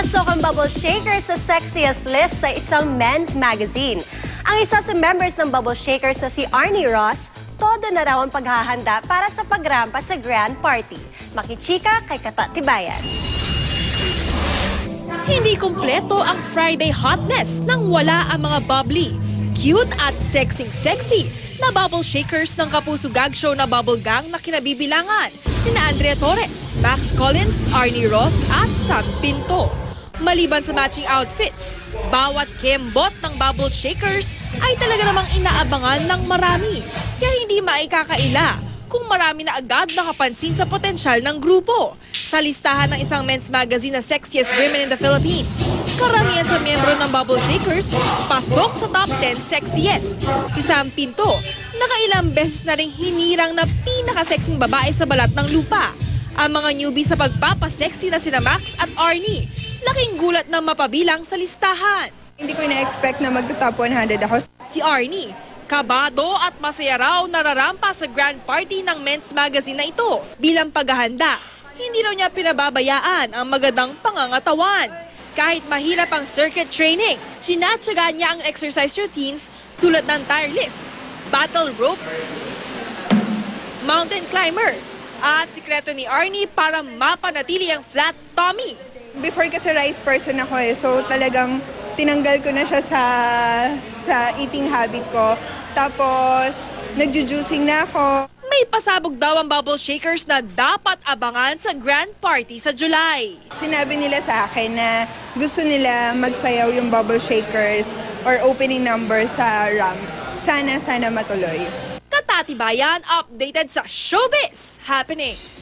Pasok ang Bubble Shakers sa sexiest list sa isang men's magazine. Ang isa sa members ng Bubble Shakers na si Arnie Ross, todo na raw ang paghahanda para sa pagrampa sa grand party. Makichika kay Katatibayan. Hindi kumpleto ang Friday hotness nang wala ang mga bubbly, cute at sexing-sexy na bubble shakers ng Kapuso Gag Show na Bubble Gang na kinabibilangan ni Andrea Torres, Max Collins, Arnie Ross at Sam Pinto. Maliban sa matching outfits, bawat kembot ng bubble shakers ay talaga namang inaabangan ng marami. Kaya hindi maikakaila kung marami na agad nakapansin sa potensyal ng grupo. Sa listahan ng isang men's magazine na Sexiest Women in the Philippines, karamihan sa miyembro ng Bubble Shakers pasok sa top 10 sexiest. Si Sam Pinto, nakailang beses na rin hinirang na pinakasexing babae sa balat ng lupa. Ang mga newbie sa pagpapasexy na sina Max at Arnie, laking gulat na mapabilang sa listahan. Hindi ko na-expect na magta-top 100 ako. Si Arnie, kabado at masaya raw nararampa sa grand party ng men's magazine na ito. Bilang paghahanda, hindi raw niya pinababayaan ang magandang pangangatawan. Kahit mahirap ang circuit training, sinatsaga niya ang exercise routines tulad ng tire lift, battle rope, mountain climber, at sikreto ni Arnie para mapanatili ang flat tummy. Before kasi rice person ako eh, so talagang tinanggal ko na siya sa sa eating habit ko. Tapos, nagjujuicing na ako. May pasabog daw ang bubble shakers na dapat abangan sa grand party sa July. Sinabi nila sa akin na gusto nila magsayaw yung bubble shakers or opening number sa ramp. Sana, sana matuloy. Katatibayan updated sa showbiz happenings.